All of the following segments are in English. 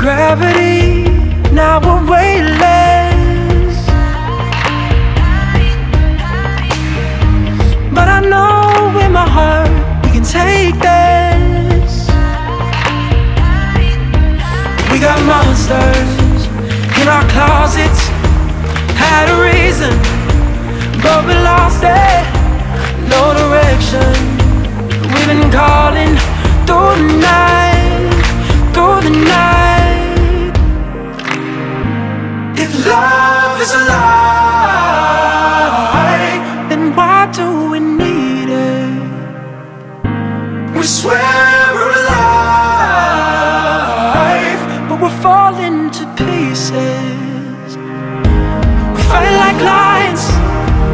gravity, now we're weightless. But I know in my heart we can take this. We got monsters in our closets, had a reason, but we lost it. No direction. We've been calling to. We fight like lions,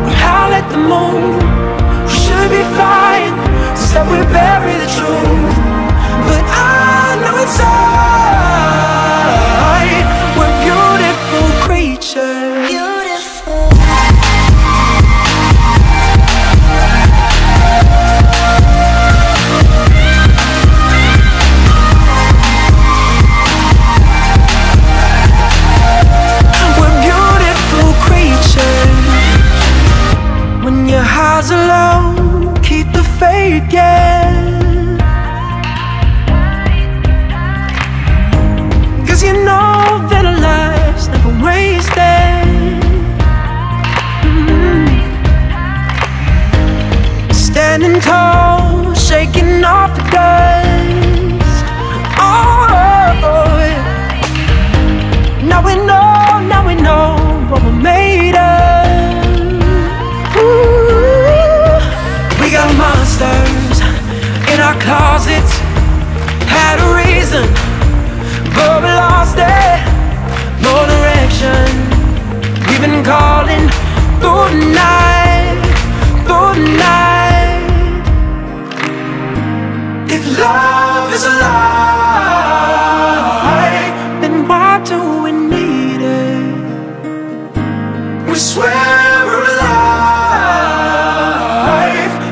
we howl at the moon. We should be fine instead we bury the truth. Reason, but we lost it. No direction. We've been calling through the night, through the night. If love is a lie, then why do we need it? We swear we're alive,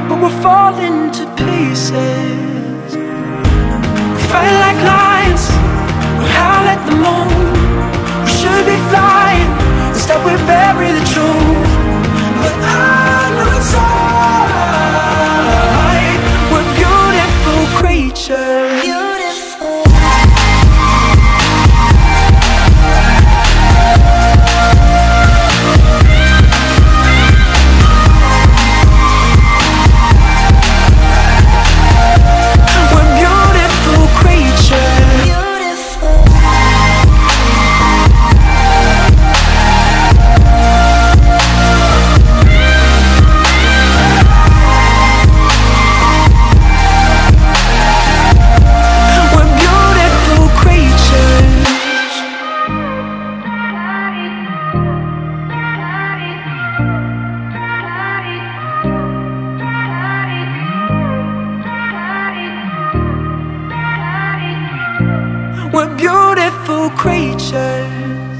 but we're falling to pieces. Fight like lions, we howl at the moon. We should be flying, instead we bury We're beautiful creatures.